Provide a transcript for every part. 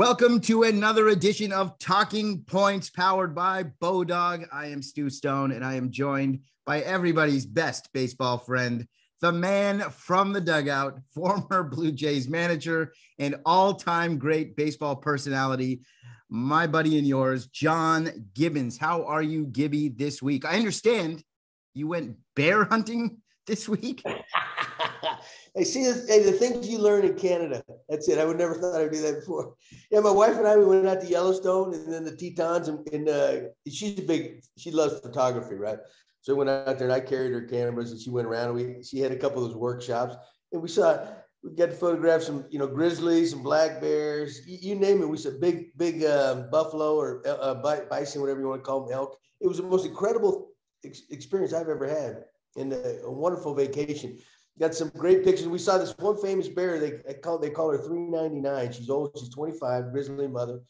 Welcome to another edition of Talking Points powered by Bodog. I am Stu Stone and I am joined by everybody's best baseball friend, the man from the dugout, former Blue Jays manager, and all time great baseball personality, my buddy and yours, John Gibbons. How are you, Gibby, this week? I understand you went bear hunting this week. I see the, hey, the things you learn in Canada. That's it. I would never thought I'd do that before. Yeah, my wife and I we went out to Yellowstone and then the Tetons, and, and uh, she's a big. She loves photography, right? So I went out there and I carried her cameras and she went around. And We she had a couple of those workshops and we saw we got to photograph some you know grizzlies and black bears, you, you name it. We saw big big uh, buffalo or uh, uh bison, whatever you want to call them, elk. It was the most incredible ex- experience I've ever had and a, a wonderful vacation got some great pictures. We saw this one famous bear. They call they call her 399. She's old. She's 25, grizzly mother.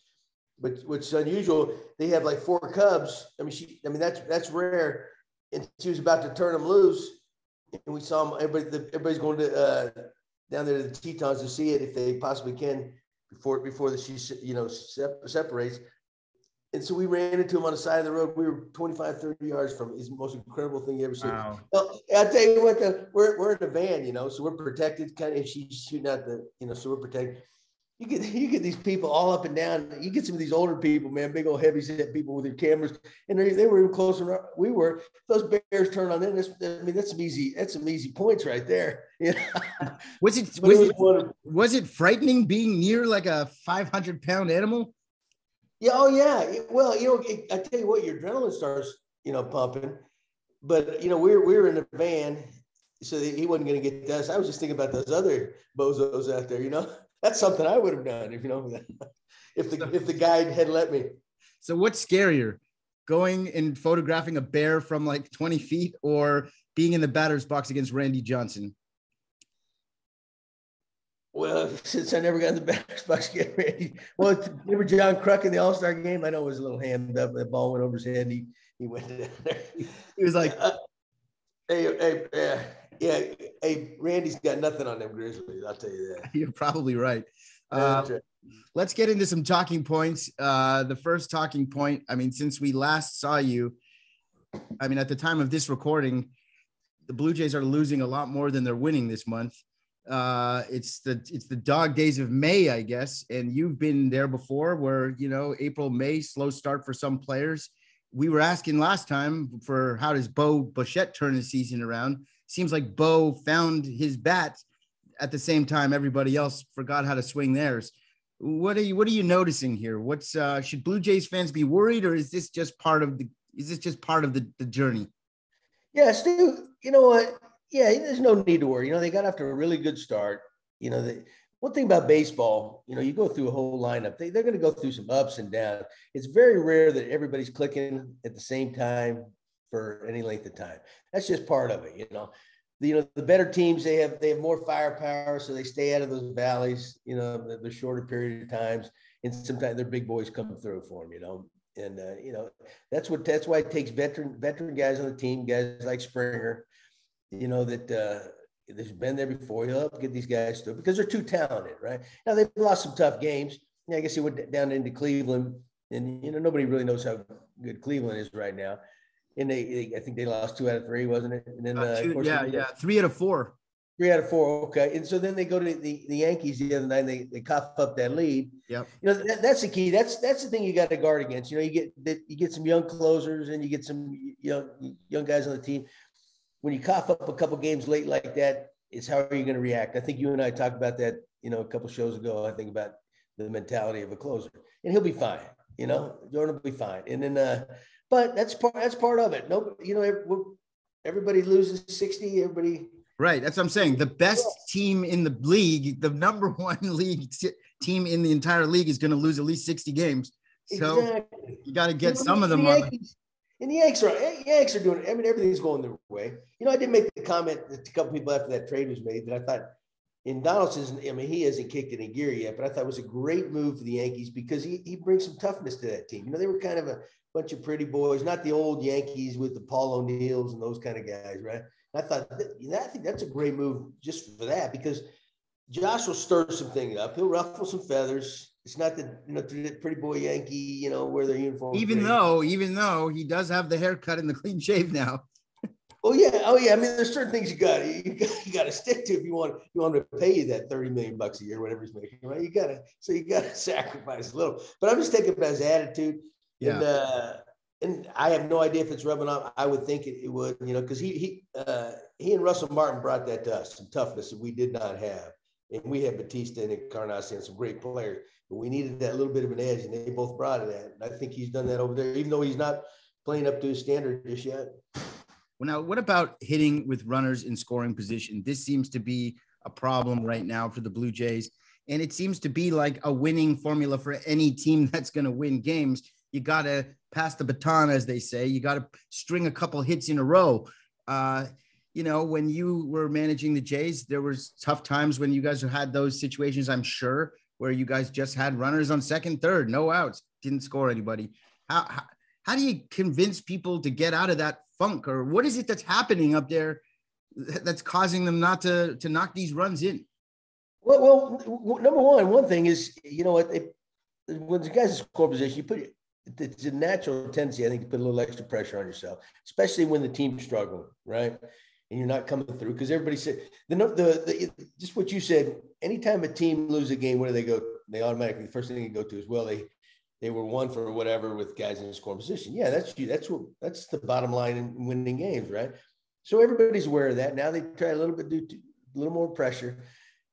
But what's unusual, they have like four cubs. I mean, she. I mean, that's that's rare. And she was about to turn them loose, and we saw them. Everybody, the, everybody's going to uh, down there to the Tetons to see it if they possibly can before before the she you know separates and so we ran into him on the side of the road. We were 25, 30 yards from It's the most incredible thing you ever seen. Wow. Well, I'll tell you what, the, we're, we're in a van, you know, so we're protected kind of, if she's shooting out the, you know, so we're protected. You get, you get these people all up and down. You get some of these older people, man, big old heavy set people with their cameras, and they, they were even closer. We were. Those bears turned on them. I mean, that's some easy. That's some easy points right there. Yeah. was it was, it, was, it, was it frightening being near like a 500 pound animal? Yeah. Oh, yeah. Well, you know, I tell you what, your adrenaline starts, you know, pumping. But you know, we were we were in the van, so he wasn't going to get us. I was just thinking about those other bozos out there. You know, that's something I would have done if you know if the if the guide had let me. So what's scarier, going and photographing a bear from like 20 feet, or being in the batter's box against Randy Johnson? Well, since I never got in the batter's box get ready. Well, remember John Kruk in the All Star game? I know it was a little hammed up. The ball went over his head. And he he went down there. He was like, uh, "Hey, hey, yeah, yeah, hey, Randy's got nothing on them Grizzlies. I'll tell you that." You're probably right. Uh, right. Let's get into some talking points. Uh, the first talking point. I mean, since we last saw you, I mean, at the time of this recording, the Blue Jays are losing a lot more than they're winning this month uh it's the it's the dog days of may i guess. And you've been there before where you know april may slow start for some players. We were asking last time for how does bo bichette turn the season around. Seems like bo found his bat. At the same time everybody else forgot how to swing theirs. What are you what are you noticing here? What's uh should blue jays fans be worried or is this just part of the is this just part of the, the journey? Yeah stu you know what yeah, there's no need to worry. You know, they got after a really good start. You know, the one thing about baseball, you know, you go through a whole lineup, they, they're going to go through some ups and downs. It's very rare that everybody's clicking at the same time for any length of time. That's just part of it, you know. The, you know, the better teams, they have they have more firepower, so they stay out of those valleys, you know, the, the shorter period of times. And sometimes their big boys come through for them, you know. And uh, you know, that's what that's why it takes veteran veteran guys on the team, guys like Springer, you know, that uh, there's been there before. He'll help get these guys through because they're too talented, right? Now they've lost some tough games. Yeah, I guess he went down into Cleveland, and you know nobody really knows how good Cleveland is right now. And they, they I think they lost two out of three, wasn't it? And then uh, uh, two, yeah, yeah, three out of four. Three out of four, okay. And so then they go to the, the Yankees the other night. And they they cough up that lead. Yeah. You know that, that's the key. That's that's the thing you got to guard against. You know, you get you get some young closers and you get some young young guys on the team when you cough up a couple games late like that, is how are you going to react? I think you and I talked about that, you know, a couple shows ago. I think about the mentality of a closer, and he'll be fine. You know, Jordan will be fine. And then, uh, but that's part that's part of it. No, you know, everybody loses sixty. Everybody. Right. That's what I'm saying. The best team in the league, the number one league t- team in the entire league, is going to lose at least sixty games. So exactly. you got to get you know, some of them on. And the Yanks are Yanks are doing. I mean, everything's going their way. You know, I did make the comment a couple people after that trade was made that I thought in Donaldson's. I mean, he hasn't kicked any gear yet, but I thought it was a great move for the Yankees because he he brings some toughness to that team. You know, they were kind of a bunch of pretty boys, not the old Yankees with the Paul O'Neills and those kind of guys, right? And I thought, you know, I think that's a great move just for that because Josh will stir some things up. He'll ruffle some feathers. It's not the you know the pretty boy Yankee, you know, wear their uniform. Even though, even though he does have the haircut and the clean shave now. Oh yeah, oh yeah. I mean, there's certain things you got you got, you got to stick to if you want you want to pay you that 30 million bucks a year, whatever he's making, right? You gotta so you gotta sacrifice a little. But I'm just taking about his attitude. Yeah. And, uh, and I have no idea if it's rubbing off. I would think it, it would, you know, because he he uh, he and Russell Martin brought that to us, some toughness that we did not have. And we had Bautista and Encarnacion and some great players, but we needed that little bit of an edge, and they both brought it. And I think he's done that over there, even though he's not playing up to his standard just yet. Well, now, what about hitting with runners in scoring position? This seems to be a problem right now for the Blue Jays. And it seems to be like a winning formula for any team that's going to win games. You got to pass the baton, as they say. You got to string a couple hits in a row. Uh, you know, when you were managing the Jays, there was tough times when you guys had those situations, I'm sure, where you guys just had runners on second, third, no outs, didn't score anybody. How, how, how do you convince people to get out of that funk or what is it that's happening up there that's causing them not to, to knock these runs in? Well, well, number one, one thing is, you know what, when the guys score position, you put it's a natural tendency, I think, to put a little extra pressure on yourself, especially when the team's struggling, right? And you're not coming through because everybody said the, the the just what you said. Anytime a team loses a game, where do they go? They automatically the first thing they go to is well they they were one for whatever with guys in the scoring position. Yeah, that's you. That's what that's the bottom line in winning games, right? So everybody's aware of that. Now they try a little bit do a little more pressure,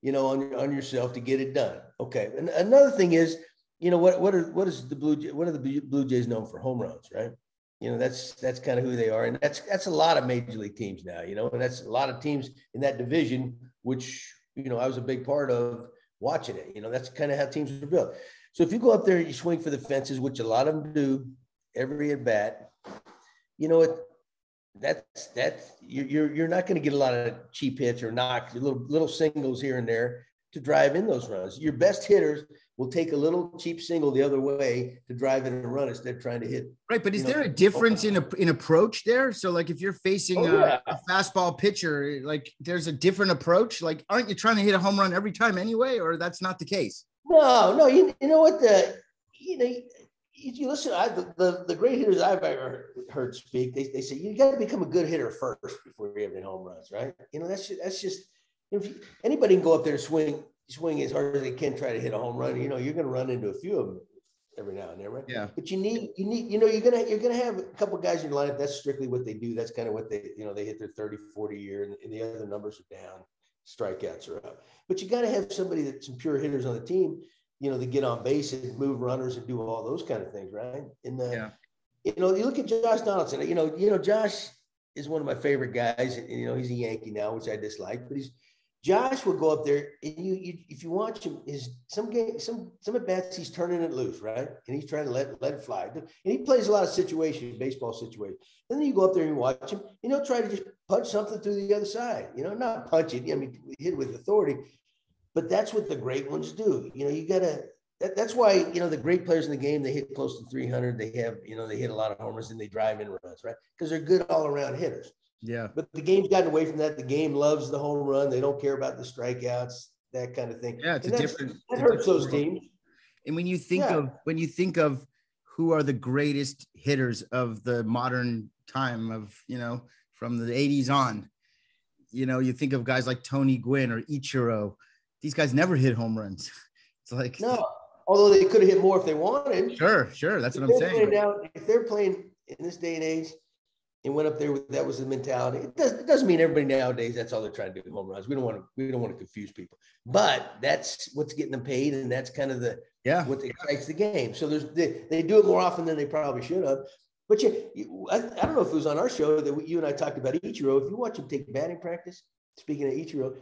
you know, on on yourself to get it done. Okay. And another thing is, you know, what what are what is the blue what are the Blue Jays known for? Home runs, right? You know that's that's kind of who they are and that's that's a lot of major league teams now you know and that's a lot of teams in that division which you know i was a big part of watching it you know that's kind of how teams are built. So if you go up there and you swing for the fences which a lot of them do every at bat you know it that's that's you're you're not going to get a lot of cheap hits or knocks little little singles here and there to drive in those runs your best hitters will take a little cheap single the other way to drive in a run instead of trying to hit. Right, but is know, there a difference in a, in approach there? So like if you're facing oh, a, yeah. a, fastball pitcher, like there's a different approach. Like aren't you trying to hit a home run every time anyway, or that's not the case? No, no. You, you know what the you know you listen. I, the, the, the great hitters I've ever heard speak, they, they say you got to become a good hitter first before you have any home runs, right? You know that's just, that's just if you, anybody can go up there and swing swing as hard as they can, try to hit a home run. You know, you're going to run into a few of them every now and then, right? Yeah. But you need, you need, you know, you're gonna, you're gonna have a couple guys in your lineup. That's strictly what they do. That's kind of what they, you know, they hit their 30, 40 year, and, and the other numbers are down. Strikeouts are up. But you got to have somebody that some pure hitters on the team. You know, to get on base and move runners and do all those kind of things, right? And uh, yeah. you know, you look at Josh Donaldson. You know, you know, Josh is one of my favorite guys. You know, he's a Yankee now, which I dislike, but he's Josh will go up there, and you, you if you watch him, is some game, some some at bats he's turning it loose, right? And he's trying to let let it fly. And he plays a lot of situations, baseball situations. And then you go up there and you watch him, and he'll try to just punch something through the other side. You know, not punch it. I mean, hit with authority. But that's what the great ones do. You know, you gotta. That, that's why you know the great players in the game they hit close to 300. They have you know they hit a lot of homers and they drive in runs, right? Because they're good all around hitters. Yeah. But the game's gotten away from that. The game loves the home run. They don't care about the strikeouts, that kind of thing. Yeah, it's and a different. That hurts different those teams. And when you think yeah. of when you think of who are the greatest hitters of the modern time of you know from the 80s on, you know you think of guys like Tony Gwynn or Ichiro. These guys never hit home runs. It's like no, although they could have hit more if they wanted. Sure, sure, that's if what I'm saying. Now, if they're playing in this day and age, and went up there with that was the mentality. It, does, it doesn't mean everybody nowadays that's all they're trying to do home runs. We don't want to we don't want to confuse people, but that's what's getting them paid, and that's kind of the yeah what excites the game. So there's they, they do it more often than they probably should have. But you, you I, I, don't know if it was on our show that you and I talked about Ichiro. If you watch him take batting practice, speaking of Ichiro,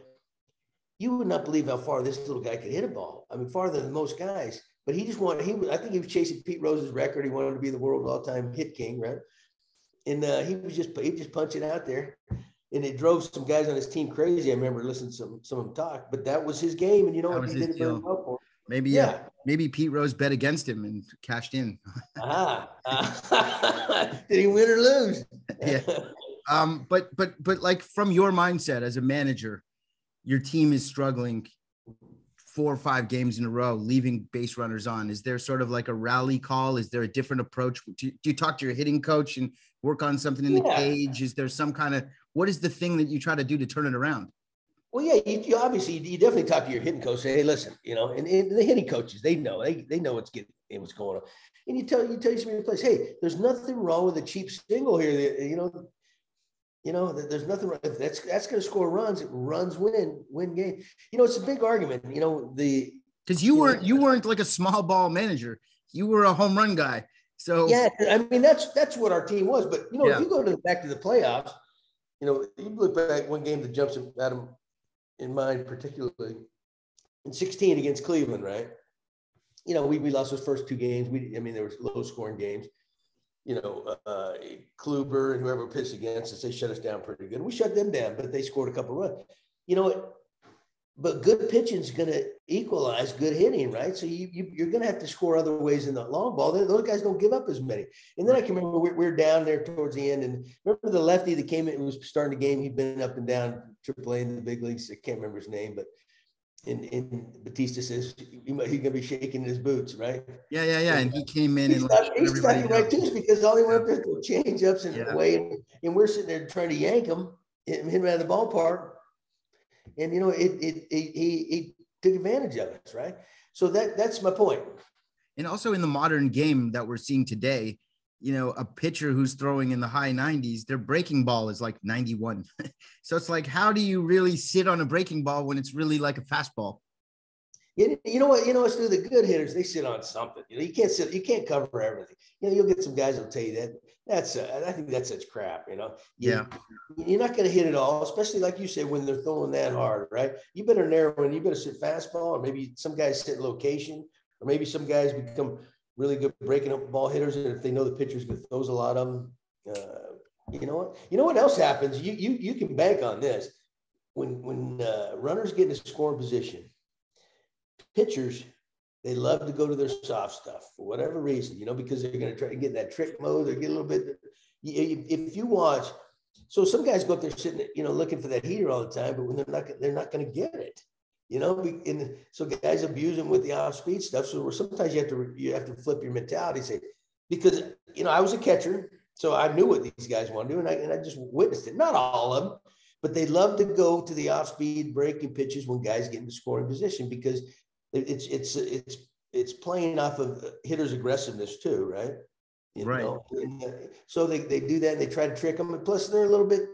you would not believe how far this little guy could hit a ball. I mean, farther than most guys. But he just wanted. He I think he was chasing Pete Rose's record. He wanted to be the world all-time hit king, right? And uh, he was just he just punching out there, and it drove some guys on his team crazy. I remember listening to some some of them talk, but that was his game, and you know what? He did very well for. Maybe yeah. Uh, maybe Pete Rose bet against him and cashed in. ah, uh, did he win or lose? yeah. Um, but but but like from your mindset as a manager, your team is struggling four or five games in a row, leaving base runners on? Is there sort of like a rally call? Is there a different approach? Do you, do you talk to your hitting coach and work on something in the cage? Is there some kind of what is the thing that you try to do to turn it around? Well, yeah, you, you obviously you definitely talk to your hitting coach. Say, hey, listen, you know, and, and the hitting coaches they know they they know what's getting what's going on, and you tell you tell you somebody place, hey, there's nothing wrong with a cheap single here. You know, you know, there's nothing wrong. If that's that's going to score runs. It runs win win game. You know, it's a big argument. You know the because you, you weren't know, you weren't like a small ball manager. You were a home run guy. So yeah, I mean that's that's what our team was. But you know, yeah. if you go to the, back to the playoffs, you know, you look back one game that jumps at him in mind, particularly in 16 against Cleveland, right? You know, we, we lost those first two games. We, I mean, there was low scoring games. You know, uh, Kluber and whoever pitched against us, they shut us down pretty good. We shut them down, but they scored a couple runs. You know, but good pitching is going to equalize good hitting, right? So you, you are going to have to score other ways in the long ball. Those guys don't give up as many. And then I can remember we, we were down there towards the end, and remember the lefty that came in and was starting the game. He'd been up and down AAA in the big leagues. I can't remember his name, but in in Bautista says he, he's to be shaking his boots, right? Yeah, yeah, yeah. And he came in he's and like, he's stuck right too, because all he went up there to change ups and yeah. way, and, and we're sitting there trying to yank him, hit him out of the ballpark and you know it, it, it he, he took advantage of us, right? So that that's my point. And also in the modern game that we're seeing today, you know, a pitcher who's throwing in the high 90s, their breaking ball is like 91. so it's like, how do you really sit on a breaking ball when it's really like a fastball? You, you know what? You know what's do the good hitters? They sit on something. You know, you can't sit. You can't cover everything. You know, you'll get some guys who'll tell you that. That's uh, I think that's such crap. You know. You, yeah. You're not going to hit it all, especially like you said when they're throwing that hard, right? You better narrow in. You better sit fastball, or maybe some guys sit location, or maybe some guys become really good breaking up ball hitters, and if they know the pitcher's going to throws a lot of them. Uh, you know what? You know what else happens? You you you can bank on this when when uh, runners get in a scoring position pitchers, they love to go to their soft stuff for whatever reason, you know, because they're going to try to get in that trick mode or get a little bit. If you watch, so some guys go up there sitting, you know, looking for that heater all the time, but when they're not, they're not going to get it, you know. And so guys abuse them with the off speed stuff. So sometimes you have to you have to flip your mentality, say, because you know I was a catcher, so I knew what these guys want to do, and I and I just witnessed it. Not all of them, but they love to go to the off speed breaking pitches when guys get into scoring position because it's it's it's it's playing off of hitters' aggressiveness too, right? You right. Know? Uh, so they, they do that and they try to trick them. And plus, they're a little bit,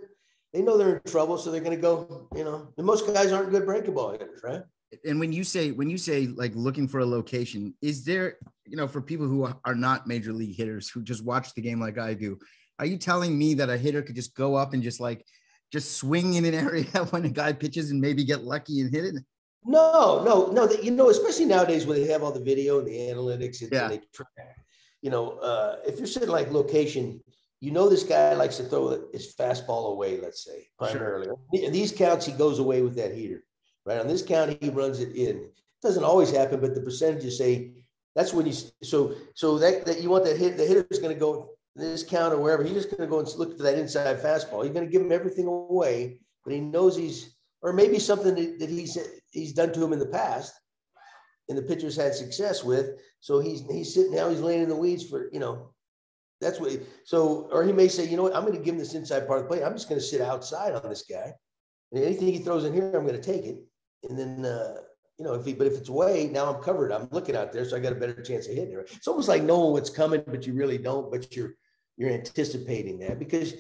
they know they're in trouble, so they're going to go. You know, and most guys aren't good breaking ball hitters, right? And when you say when you say like looking for a location, is there you know for people who are not major league hitters who just watch the game like I do, are you telling me that a hitter could just go up and just like just swing in an area when a guy pitches and maybe get lucky and hit it? No, no, no. That you know, especially nowadays when they have all the video and the analytics, and, yeah. they track. You know, uh, if you're sitting like location, you know this guy likes to throw his fastball away. Let's say primarily. Sure. In these counts, he goes away with that heater. Right on this count, he runs it in. It doesn't always happen, but the percentages say that's when you. So so that, that you want that hit. The hitter's going to go this count or wherever. He's just going to go and look for that inside fastball. He's going to give him everything away, but he knows he's or maybe something that, that he's he's done to him in the past, and the pitcher's had success with. So he's he's sitting now, he's laying in the weeds for you know, that's what. He, so or he may say, you know what, I'm going to give him this inside part of the plate. I'm just going to sit outside on this guy, and anything he throws in here, I'm going to take it, and then. Uh, you know, if he, but if it's away, now I'm covered. I'm looking out there, so I got a better chance of hitting it. It's almost like knowing what's coming, but you really don't. But you're you're anticipating that because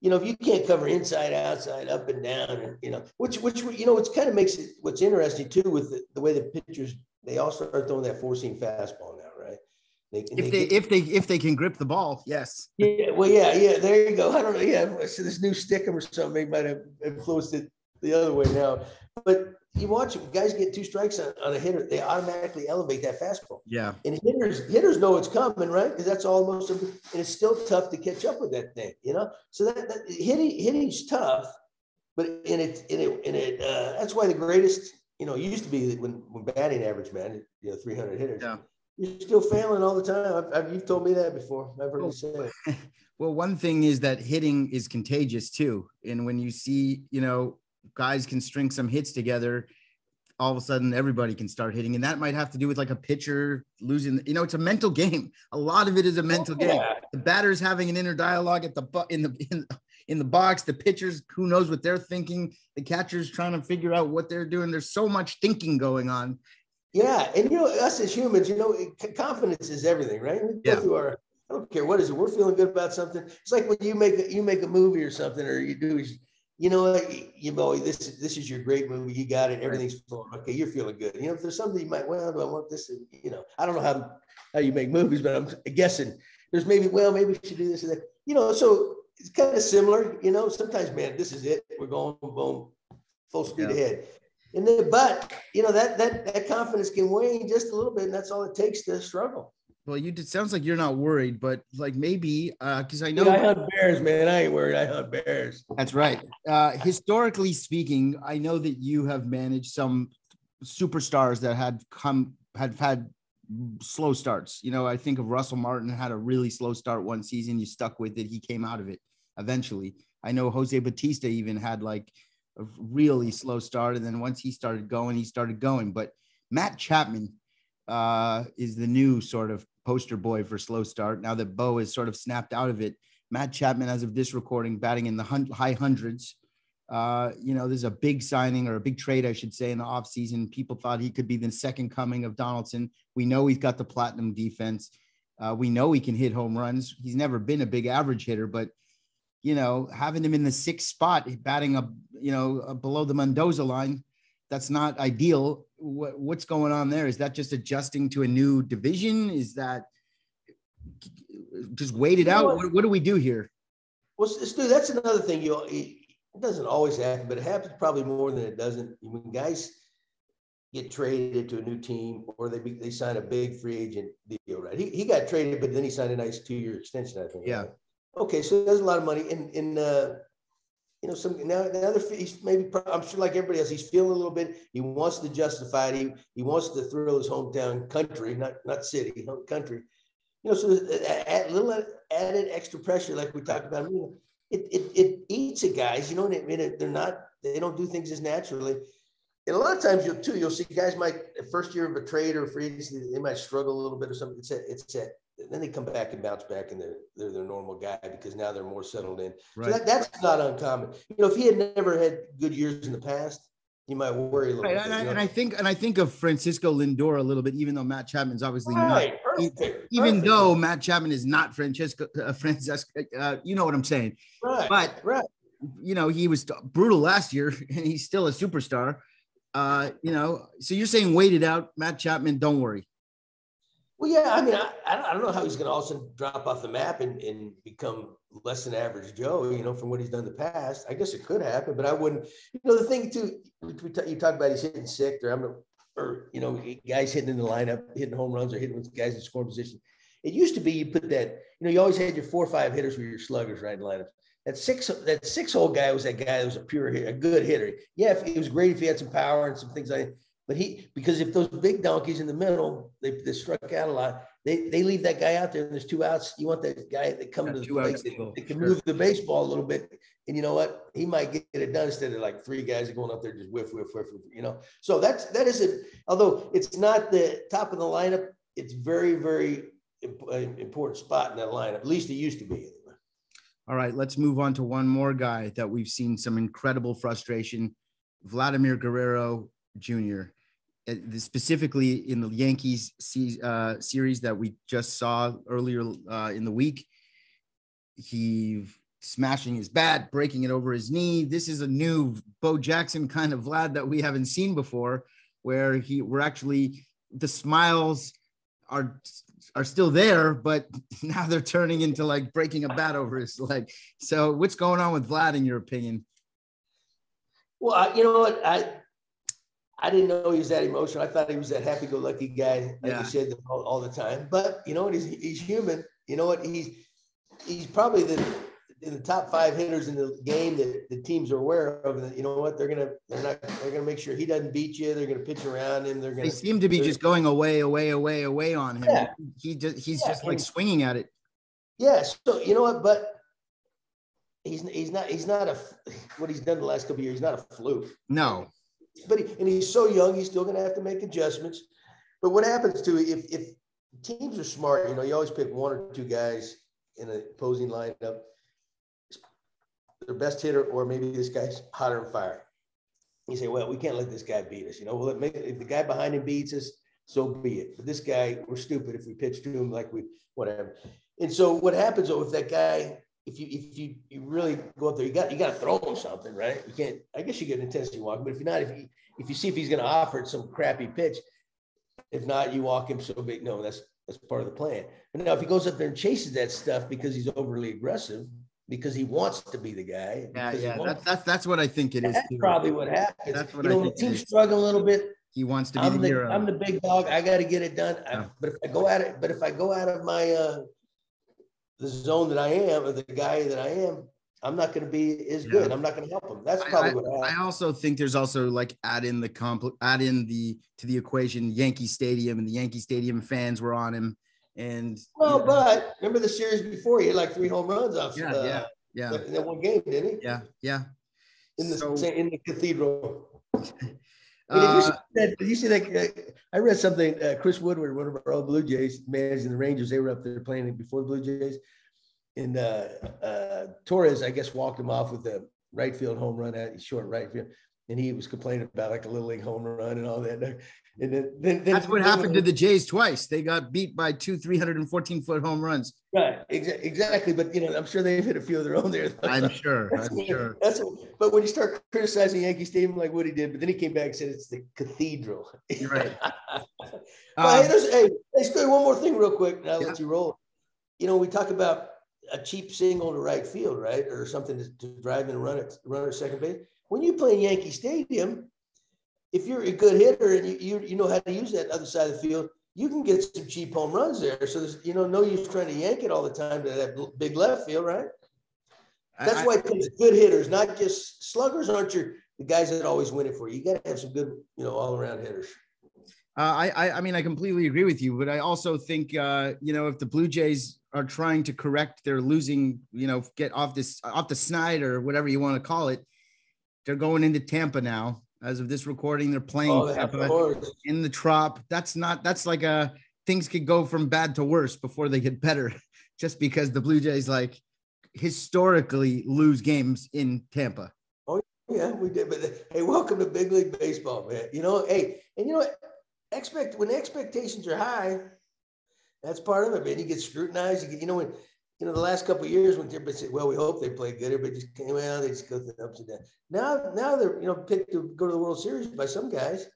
you know, if you can't cover inside, outside, up and down, and you know, which which you know, it's kind of makes it what's interesting too with the, the way the pitchers they all start throwing that four seam fastball now, right? They, if they, they get, if they if they can grip the ball, yes. Yeah, well, yeah, yeah. There you go. I don't know. Yeah, so this new stickum or something might have influenced it the other way now. But you watch guys get two strikes on, on, a hitter, they automatically elevate that fastball. Yeah. And hitters hitters know it's coming, right? Because that's almost and it's still tough to catch up with that thing, you know. So that, that hitting hitting's tough, but in it in it in it uh, that's why the greatest you know used to be when when batting average man you know 300 hitters. Yeah. You're still failing all the time. I've, I've, you've told me that before. I've heard well, you say it. Well, one thing is that hitting is contagious too, and when you see you know guys can string some hits together all of a sudden everybody can start hitting. And that might have to do with like a pitcher losing, you know, it's a mental game. A lot of it is a mental game. The batter's having an inner dialogue at the in the in, in the box, the pitchers, who knows what they're thinking, the catcher's trying to figure out what they're doing. There's so much thinking going on. Yeah, and you know, us as humans, you know, confidence is everything, right? We yeah. through our I don't care what is it. We're feeling good about something. It's like when you make a, you make a movie or something, or you do you know, you know, this is this is your great movie. You got it. Everything's flowing. Okay, you're feeling good. You know, if there's something you might, well, do I want this? You know, I don't know how how you make movies, but I'm guessing there's maybe, well, maybe we should do this and that. You know, so it's kind of similar. You know, sometimes, man, this is it. We're going boom, full speed yeah. ahead. And then, but you know, that that that confidence can wane just a little bit, and that's all it takes to struggle. Well, you it sounds like you're not worried, but like maybe uh because uh, I know yeah, I hunt bears, man. I ain't worried. I hunt bears. That's right. Uh, historically speaking, I know that you have managed some superstars that had come had had slow starts. You know, I think of Russell Martin had a really slow start one season. You stuck with it. He came out of it eventually. I know Jose Bautista even had like a really slow start, and then once he started going, he started going. But Matt Chapman uh, is the new sort of poster boy for slow start. Now that Bo is sort of snapped out of it, Matt Chapman, as of this recording, batting in the hun- high hundreds. Uh, you know, there's a big signing or a big trade, I should say, in the offseason. People thought he could be the second coming of Donaldson. We know he's got the platinum defense. Uh, we know he can hit home runs. He's never been a big average hitter, but you know, having him in the sixth spot, batting up, you know, below the Mendoza line, that's not ideal. What, what's going on there? Is that just adjusting to a new division? Is that just wait it out? What, what, do we do here? Well, Stu, that's another thing. You it doesn't always happen, but it happens probably more than it doesn't. When guys get traded to a new team or they they sign a big free agent deal, right? He, he got traded, but then he signed a nice two year extension, I think. Yeah. Right? Okay, so there's a lot of money. In in uh, you know, some now other he's maybe I'm sure like everybody else, he's feeling a little bit. He wants to justify it. He he wants to thrill his hometown country, not not city, country. You know, so a, a little added extra pressure, like we talked about. It it it eats at guys. You know, and it, they're not they don't do things as naturally. And a lot of times you'll too, you'll see guys might first year of a trade or free agency, they might struggle a little bit or something. It's a, it's a then they come back and bounce back and they're they're their normal guy because now they're more settled in. Right. So that, that's not uncommon. You know, if he had never had good years in the past, you might worry a little right. bit. And I, and I, think and I think of Francisco Lindor a little bit, even though Matt Chapman's obviously right. not. Perfect. Even Perfect. though Matt Chapman is not Francisco uh, Francisco, uh, you know what I'm saying. Right. But right. You know, he was brutal last year, and he's still a superstar. Uh, you know, so you're saying wait it out, Matt Chapman. Don't worry. Well, yeah, I mean, I, I don't know how he's going to also drop off the map and, and become less than average Joe, you know, from what he's done in the past. I guess it could happen, but I wouldn't. You know, the thing too, you talk about he's hitting sick, or I'm, or you know, guys hitting in the lineup, hitting home runs, or hitting with guys in scoring position. It used to be you put that, you know, you always had your four or five hitters with your sluggers right in lineups. That six, that six hole guy was that guy that was a pure, a good hitter. Yeah, if, it was great if he had some power and some things like but he, because if those big donkeys in the middle, they, they struck out a lot, they, they leave that guy out there and there's two outs. You want that guy that come to the plate that, can sure. move the baseball a little bit. And you know what? He might get it done instead of like three guys going up there just whiff, whiff, whiff, whiff you know? So that's, that is it. Although it's not the top of the lineup, it's very, very uh, important spot in that lineup. At least it used to be. All right, let's move on to one more guy that we've seen some incredible frustration. Vladimir Guerrero Jr specifically in the Yankees uh, series that we just saw earlier uh, in the week. He smashing his bat, breaking it over his knee. This is a new Bo Jackson kind of Vlad that we haven't seen before, where he we're actually the smiles are are still there, but now they're turning into like breaking a bat over his leg. So what's going on with Vlad in your opinion? Well, you know what I I didn't know he was that emotional. I thought he was that happy-go-lucky guy, like yeah. you said, all, all, the time. But you know what? He's, he's human. You know what? He's he's probably the the top five hitters in the game that the teams are aware of. And you know what? They're gonna they're not they're gonna make sure he doesn't beat you. They're gonna pitch around him. They're gonna. They seem to be just going away, away, away, away on him. Yeah. He just he's yeah. just like swinging at it. Yeah. So you know what? But he's he's not he's not a what he's done the last couple years. He's not a fluke. No but he, and he's so young, he's still going to have to make adjustments. But what happens to if if teams are smart, you know, you always pick one or two guys in an opposing lineup, their best hitter, or maybe this guy's hotter on fire. You say, well, we can't let this guy beat us. You know, well, if the guy behind him beats us, so be it. But this guy, we're stupid if we pitch to him like we whatever. And so what happens though if that guy, if you if you, you really go up there, you got you got to throw him something, right? You can't. I guess you get an intentional walk, but if you're not, if you if you see if he's going to offer some crappy pitch, if not, you walk him so big. No, that's that's part of the plan. But now if he goes up there and chases that stuff because he's overly aggressive, because he wants to be the guy. Yeah, yeah, that's, that's that's what I think it is. That's too. probably what happens. That's what you know, I think. The team struggle a little bit. He wants to be I'm the, hero. I'm the big dog. I got to get it done. Yeah. I, but if I go at it, but if I go out of my uh, the zone that I am, or the guy that I am, I'm not going to be as good. I'm not going to help him. That's probably I, what I, I also think there's also like add in the comp, add in the to the equation Yankee Stadium and the Yankee Stadium fans were on him. And well, you know, but remember the series before he had like three home runs off. Yeah, uh, yeah, yeah. In that one game, didn't he? Yeah, yeah. In the so, in the cathedral. Uh, did, you see that, uh, I read something. Uh, Chris Woodward, one of our old Blue Jays, managing the Rangers, they were up there playing before the Blue Jays, and uh, uh, Torres, I guess, walked him off with a right field home run at short right field, and he was complaining about like a little league home run and all that. And then, then, that's what happened to the Jays twice. They got beat by two 314 foot home runs. Right, exactly. But you know, I'm sure they've hit a few of their own there. I'm sure. That's I'm sure. That's but when you start criticizing Yankee Stadium like what he did, but then he came back and said it's the cathedral. You're right. um, hey, there's, hey, hey, one more thing real quick. Now yeah. let you roll. You know, we talk about a cheap single to right field, right, or something to, to drive and run it, run at second base. When you play in Yankee Stadium, if you're a good hitter and you, you, you know how to use that other side of the field, you can get some cheap home runs there. So there's, you know, no use trying to yank it all the time to that big left field, right? That's I, why it comes good hitters, not just sluggers aren't your the guys that always win it for you. You got to have some good, you know, all around hitters. Uh, I, I mean, I completely agree with you, but I also think, uh, you know, if the Blue Jays are trying to correct their losing, you know, get off this off the snide or whatever you want to call it, they're going into Tampa now as of this recording. They're playing oh, in the trop. That's not, that's like a, things could go from bad to worse before they get better just because the Blue Jays like historically lose games in Tampa. Oh, yeah, we did. But hey, welcome to big league baseball, man. You know, hey, and you know? Expect when expectations are high, that's part of it, man. You get scrutinized. You, get, you know, when you know, the last couple of years when everybody said, well, we hope they play good, everybody just came out, they just go through the ups and downs. Now, now they're, you know, picked to go to the World Series by some guys.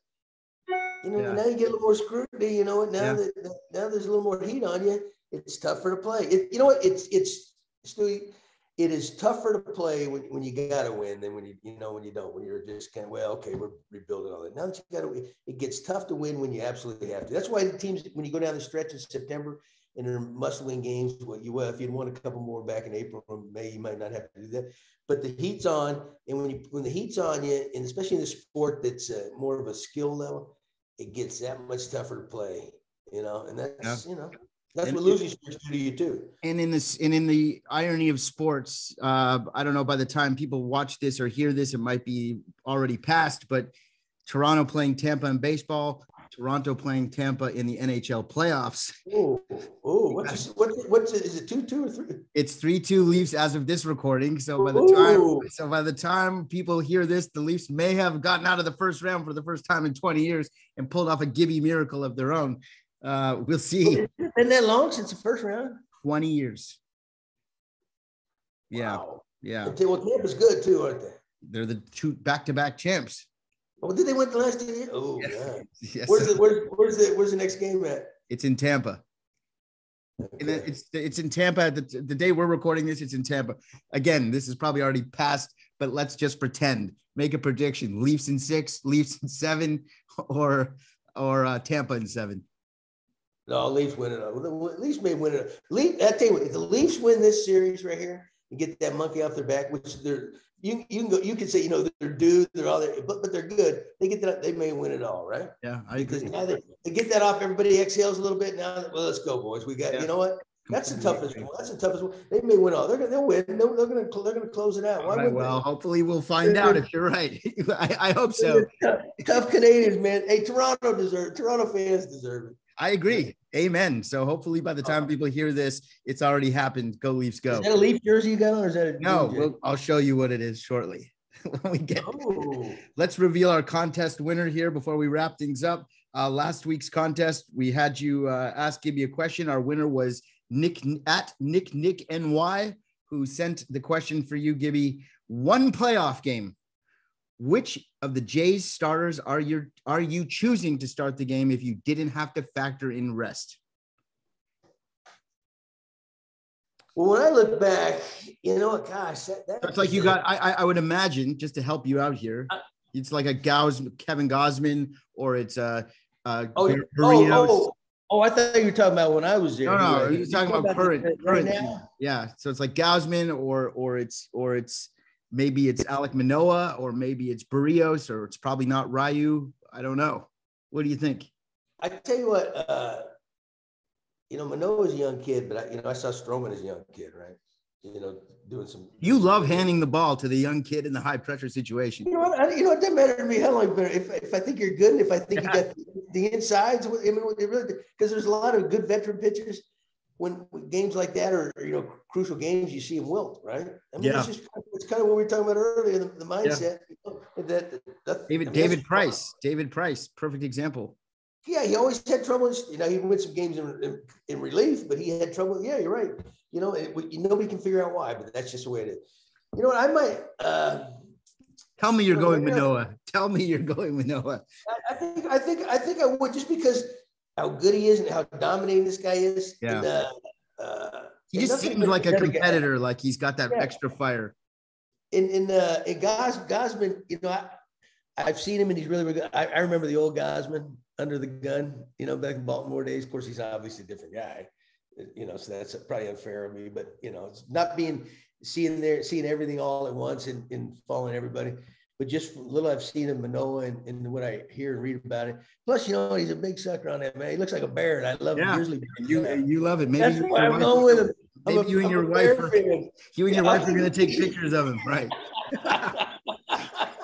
You know, yeah. now you get a little more scrutiny, you know, now yeah. that now there's a little more heat on you, it's tougher to play. It, you know what? It's, it's, Stewie, it is tougher to play when, when you got to win than when you, you know, when you don't, when you're just kind of, well, okay, we're rebuilding all that. Now that you got to, it gets tough to win when you absolutely have to. That's why the teams, when you go down the stretch in September, in their must-win games. Well, if you'd won a couple more back in April or May, you might not have to do that. But the heat's on, and when you when the heat's on you, and especially in the sport that's uh, more of a skill level, it gets that much tougher to play. You know, and that's yeah. you know that's and what losing streaks do to you too. And in this, and in the irony of sports, uh, I don't know. By the time people watch this or hear this, it might be already past. But Toronto playing Tampa in baseball, Toronto playing Tampa in the NHL playoffs. Oh, oh, what's what, what's it? Is it two two or three? It's three two Leafs as of this recording. So by the time so by the time people hear this, the Leafs may have gotten out of the first round for the first time in 20 years and pulled off a Gibby miracle of their own. Uh, we'll see. Been that long since the first round? 20 years. Yeah. Wow. Yeah. Well, Tampa's good too, aren't they? They're the two back-to-back champs. Oh, did they win the last two years? Oh, yes. yeah. Yes. Where's the where's, where's the where's the next game at? It's in Tampa. Okay. It's it's in Tampa. The, the day we're recording this, it's in Tampa. Again, this is probably already past, but let's just pretend. Make a prediction: Leafs in six, Leafs in seven, or or uh, Tampa in seven. No, Leafs win it. Leafs may win it. Leaf, I tell you what, if the Leafs win this series right here and get that monkey off their back, which they're you you can go you can say you know they're dudes they're all there but but they're good they get that they may win it all right yeah I agree now they, they get that off everybody exhales a little bit now well let's go boys we got yeah. you know what That's the toughest one. That's the toughest one. They may win all. They're gonna they'll win. They're, they're gonna they're gonna close it out. Why right, well, they? hopefully we'll find out if you're right. I, I hope so. Tough, tough, Canadians, man. Hey, Toronto deserve. Toronto fans deserve it. I agree. Amen. So hopefully by the time people hear this, it's already happened. Go Leafs, go. Is that a Leaf jersey you got or is that a no? We'll, I'll show you what it is shortly. when we get, oh. let's reveal our contest winner here before we wrap things up. Uh, last week's contest, we had you uh, ask Gibby a question. Our winner was Nick at Nick Nick NY, who sent the question for you, Gibby. One playoff game. Which of the Jays starters are you are you choosing to start the game if you didn't have to factor in rest? Well, when I look back, you know, what? gosh, that, that it's like you got. I I would imagine just to help you out here, it's like a Gauss, Kevin Gausman, or it's a. Uh, oh, oh, oh, Oh, I thought you were talking about when I was there. No, no, he's talking about, about current, current. Right yeah, so it's like Gausman, or or it's or it's maybe it's Alec Manoah, or maybe it's Berrios or it's probably not Ryu. I don't know. What do you think? I tell you what, uh, you know, Manoah's a young kid, but I, you know, I saw Stroman as a young kid, right? You know, doing some. You love handing the ball to the young kid in the high pressure situation. You know what? I, you know, it doesn't matter to me how long. If if I think you're good, and if I think yeah. you got the insides. I mean, it really because there's a lot of good veteran pitchers. When, games like that are you know crucial games, you see him wilt, right? I mean, yeah. it's just it's kind of what we were talking about earlier, the, the mindset. Yeah. Know, that, that, David I mean, David Price, David Price, perfect example. Yeah, he always had trouble. You know, he won some games in, in, in, relief, but he had trouble. Yeah, you're right. You know, it, nobody can figure out why, but that's just the way it is. You know what? I might. Uh, Tell me you're going Noah. Tell me you're going Noah. I, I, think I think I think I would just because how good he is and how dominating this guy is. Yeah. And, uh, uh, he just seems like a competitor, guy. like he's got that yeah. extra fire. In in uh in Gos Gausman, you know, I I've seen him and he's really, really good. I, I remember the old Gausman under the gun, you know, back in Baltimore days. Of course, he's obviously a different guy, you know, so that's probably unfair of me, but you know, it's not being seeing there, seeing everything all at once and, and following everybody. But just little I've seen of Manoah and, and what I hear and read about it. Plus, you know, he's a big sucker on that man. He looks like a bear, and I love yeah. Grizzly. You you love it. Maybe That's why I'm going with him. Maybe a, you and I'm your wife are you and your wife are going to take pictures of him, right?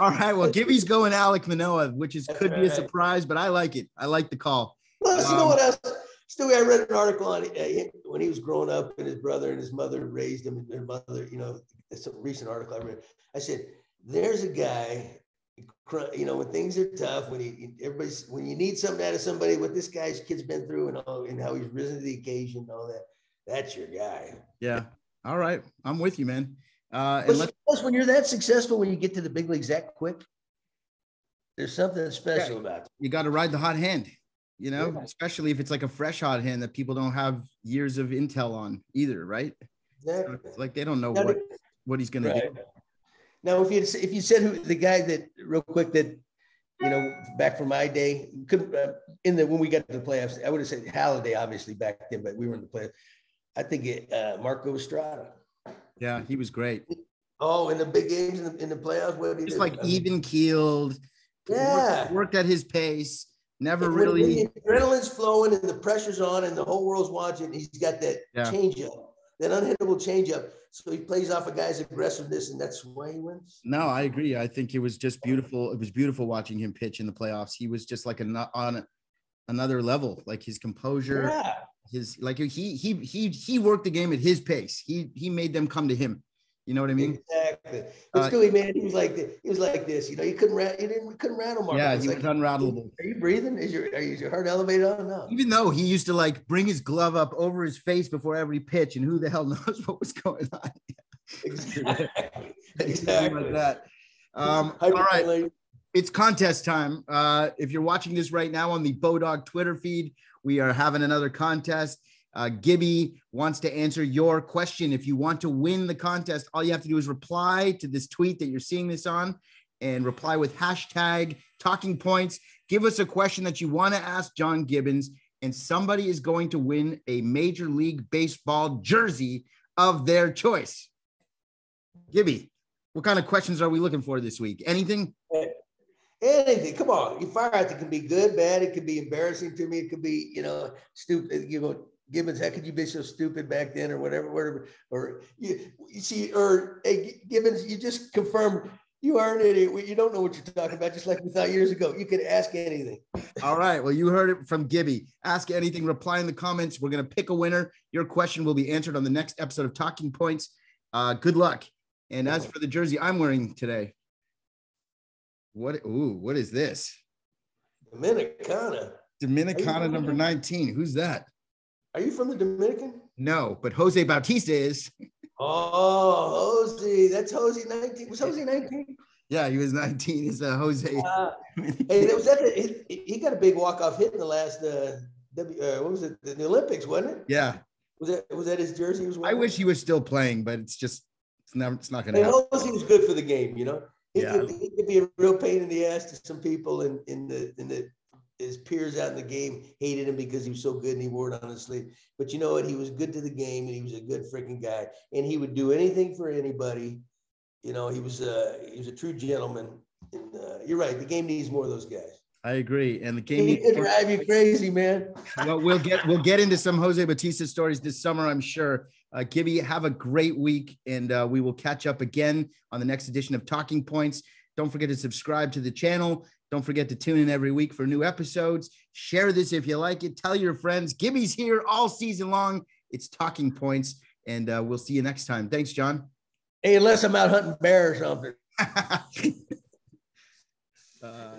All right. Well, Gibby's going Alec Manoah, which is could be a surprise, but I like it. I like the call. Plus, um, you know what else? Still, I read an article on uh, when he was growing up, and his brother and his mother raised him. And their mother, you know, it's a recent article I read. I said, "There's a guy, you know, when things are tough, when he everybody's when you need something out of somebody, what this guy's kid's been through, and all, and how he's risen to the occasion, and all that. That's your guy." Yeah. All right, I'm with you, man. Uh, and plus, when you're that successful, when you get to the big leagues that quick, there's something special yeah, about it. You got to ride the hot hand you know, yeah. especially if it's like a fresh hot hand that people don't have years of intel on either, right? Exactly. So like they don't know now, what what he's gonna do. Now, if you if you said who the guy that real quick that you know back from my day could uh, in the when we got to the playoffs, I would have said Halladay obviously back then, but we were in the playoffs. I think it, uh, Marco Estrada. Yeah, he was great. Oh, in the big games in the, in the playoffs, what he just like even keeled. Yeah, worked, worked at his pace never really. Adrenaline's flowing and the pressure's on and the whole world's watching. He's got that yeah. changeup, that unhittable changeup. So he plays off a guy's aggressiveness, and that's why he wins. No, I agree. I think it was just beautiful. It was beautiful watching him pitch in the playoffs. He was just like a on another level. Like his composure, yeah. his like he he he he worked the game at his pace. He he made them come to him. You know what I mean? Exactly. But uh, man, he was like this. He was like this. You know, you couldn't rat. You didn't couldn't rattle Mark. Yeah, he was like, unrattleable. Are you breathing? Is your are you, is your heart elevated on? No. Even though he used to like bring his glove up over his face before every pitch, and who the hell knows what was going on? exactly. exactly. like that. Um, all right. It's contest time. Uh, if you're watching this right now on the Bodog Twitter feed, we are having another contest. Uh, Gibby wants to answer your question. If you want to win the contest, all you have to do is reply to this tweet that you're seeing this on and reply with hashtag talking points. Give us a question that you want to ask John Gibbons, and somebody is going to win a Major League Baseball jersey of their choice. Gibby, what kind of questions are we looking for this week? Anything? Anything. Come on. You fire out. It can be good, bad. It could be embarrassing to me. It could be, you know, stupid. You know, Gibbons, how could you be so stupid back then, or whatever, whatever, or you, you see, or hey, Gibbons, you just confirmed you are an idiot. You don't know what you're talking about, just like we thought years ago. You could ask anything. All right. Well, you heard it from Gibby. Ask anything, reply in the comments. We're going to pick a winner. Your question will be answered on the next episode of Talking Points. Uh, good luck. And as for the jersey I'm wearing today, what? Ooh, what is this? Dominicana. Dominicana number 19. Who's that? Are you from the Dominican? No, but Jose Bautista is. Oh, Jose. That's Jose 19. Was Jose 19? Yeah, he was 19. He's a Jose. Uh, hey, that was that. The, he, he, got a big walk off hit in the last uh, w, uh, what was it? The, Olympics, wasn't it? Yeah. Was that was that his jersey? was I wish he was still playing, but it's just it's never it's not going to happen. Jose was good for the game, you know. He, yeah. could, he could be a real pain in the ass to some people in, in the in the his peers out in the game hated him because he was so good and he wore it on his sleeve. But you know what? He was good to the game and he was a good freaking guy. And he would do anything for anybody. You know, he was a he was a true gentleman. And uh, you're right. The game needs more of those guys. I agree, and the game he could drive you crazy, man. well, we'll get we'll get into some Jose Bautista stories this summer, I'm sure. Uh, Gibby, have a great week, and uh, we will catch up again on the next edition of Talking Points. Don't forget to subscribe to the channel. Don't forget to tune in every week for new episodes. Share this if you like it. Tell your friends. Gibby's here all season long. It's Talking Points, and uh, we'll see you next time. Thanks, John. Hey, unless I'm out hunting bear or something. uh,